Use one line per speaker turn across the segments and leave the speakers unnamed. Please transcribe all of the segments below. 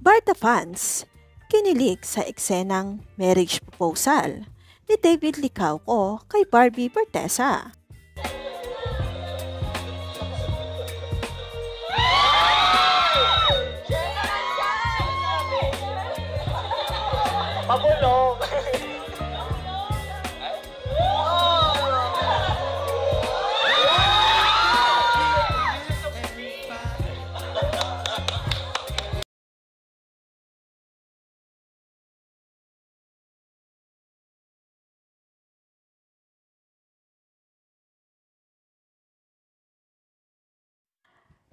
Barta fans, kinilig sa eksenang marriage proposal ni David Licauco kay Barbie Bertesa.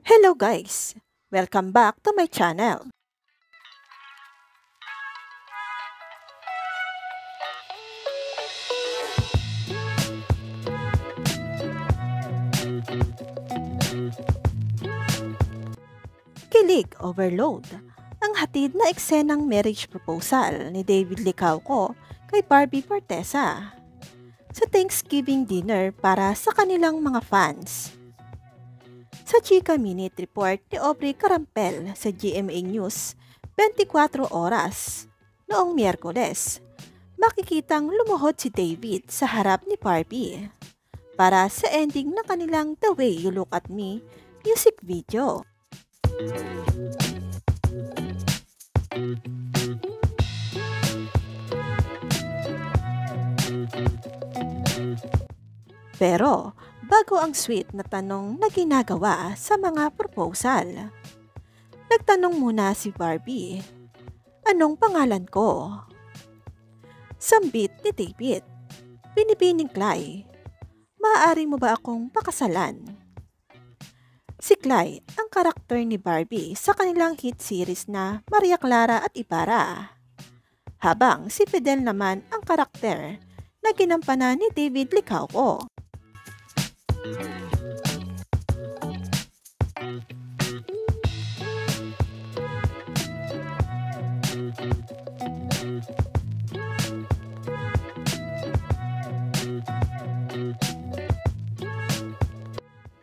Hello guys! Welcome back to my channel. Kilig Overload ang hatid na eksenang marriage proposal ni David Licauco kay Barbie Fortesa sa Thanksgiving dinner para sa kanilang mga fans. Sa Chika Minute Report ni Aubrey Carampel sa GMA News 24 oras noong Miyerkules, makikitang lumuhod si David sa harap ni Barbie para sa ending ng kanilang The Way You Look At Me music video. Pero bago ang sweet na tanong na ginagawa sa mga proposal, nagtanong muna si Barbie, Anong pangalan ko? Sambit ni David, Binibining Clay, maaari mo ba akong pakasalan? Si Clay ang karakter ni Barbie sa kanilang hit series na Maria Clara at Ibarra. Habang si Fidel naman ang karakter na ginampanan ni David Licauco.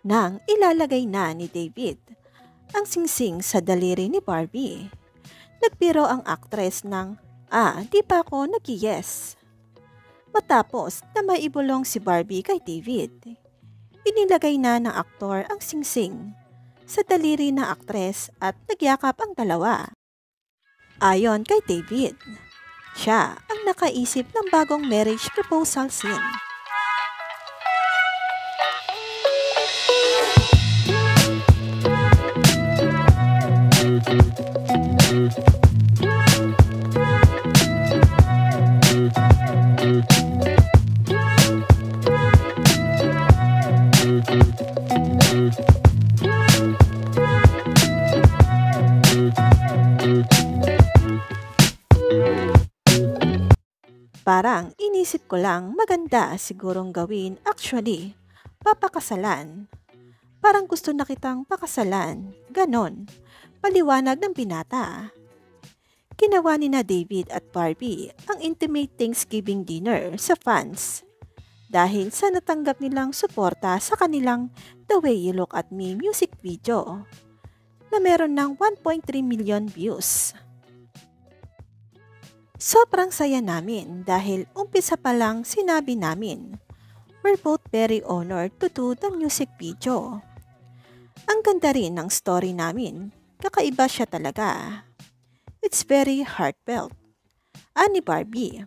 Nang ilalagay na ni David ang singsing sa daliri ni Barbie. Nagpiro ang aktres ng, ah, di pa ako nag-yes. Matapos na maibulong si Barbie kay David, inilagay na ng aktor ang singsing sa daliri ng aktres at nagyakap ang dalawa. Ayon kay David, siya ang nakaisip ng bagong marriage proposal scene. Parang inisip ko lang maganda sigurong gawin. Actually, papakasalan. Parang gusto na kitang pakasalan. Ganon. Paliwanag ng binata. Ginawa ni na David at Barbie ang intimate Thanksgiving dinner sa fans dahil sa natanggap nilang suporta sa kanilang The Way You Look At Me music video na meron ng 1.3 million views. Sobrang saya namin dahil umpisa pa lang sinabi namin. We're both very honored to do the music video. Ang ganda rin ng story namin. Kakaiba siya talaga. It's very heartfelt. Ani Barbie.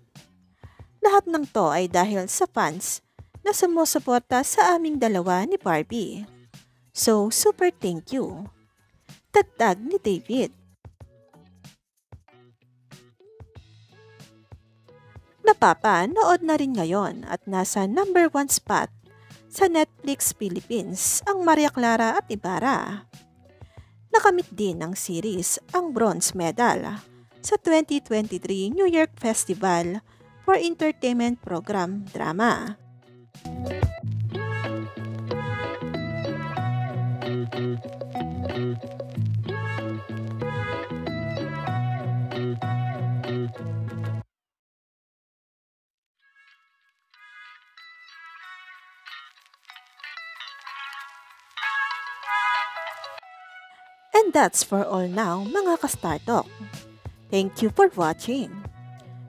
Lahat ng to ay dahil sa fans na sumusuporta sa aming dalawa ni Barbie. So, super thank you. Tagtag ni David. Napapanood na rin ngayon at nasa number 1 spot sa Netflix Philippines ang Maria Clara at Ibarra. Nakamit din ng series ang bronze medal sa 2023 New York Festival for Entertainment Program Drama. Thank you. And that's for all now mga kastartok. Thank you for watching.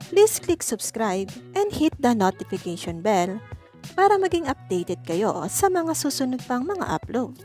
Please click subscribe and hit the notification bell para maging updated kayo sa mga susunod pang mga upload.